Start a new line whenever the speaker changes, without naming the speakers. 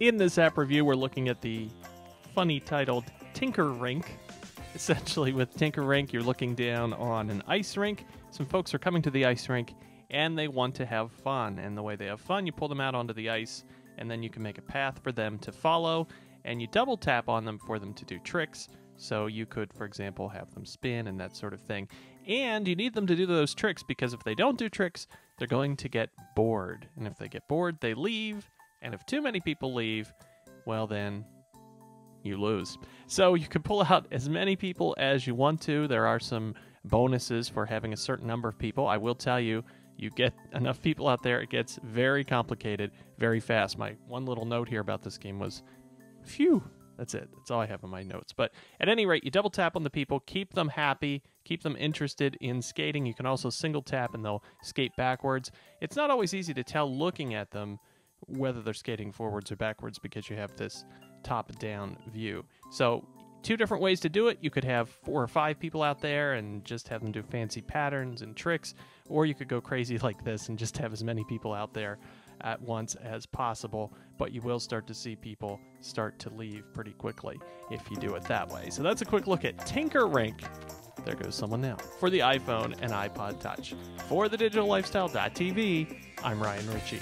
In this app review, we're looking at the funny titled Tinker Rink. Essentially, with Tinker Rink, you're looking down on an ice rink. Some folks are coming to the ice rink and they want to have fun. And the way they have fun, you pull them out onto the ice and then you can make a path for them to follow and you double tap on them for them to do tricks. So you could, for example, have them spin and that sort of thing. And you need them to do those tricks because if they don't do tricks, they're going to get bored. And if they get bored, they leave and if too many people leave, well, then you lose. So you can pull out as many people as you want to. There are some bonuses for having a certain number of people. I will tell you, you get enough people out there, it gets very complicated very fast. My one little note here about this game was, phew, that's it. That's all I have in my notes. But at any rate, you double tap on the people, keep them happy, keep them interested in skating. You can also single tap and they'll skate backwards. It's not always easy to tell looking at them whether they're skating forwards or backwards because you have this top down view. So, two different ways to do it. You could have four or five people out there and just have them do fancy patterns and tricks, or you could go crazy like this and just have as many people out there at once as possible. But you will start to see people start to leave pretty quickly if you do it that way. So, that's a quick look at Tinker Rink. There goes someone now. For the iPhone and iPod Touch. For the digitallifestyle.tv, I'm Ryan Ritchey.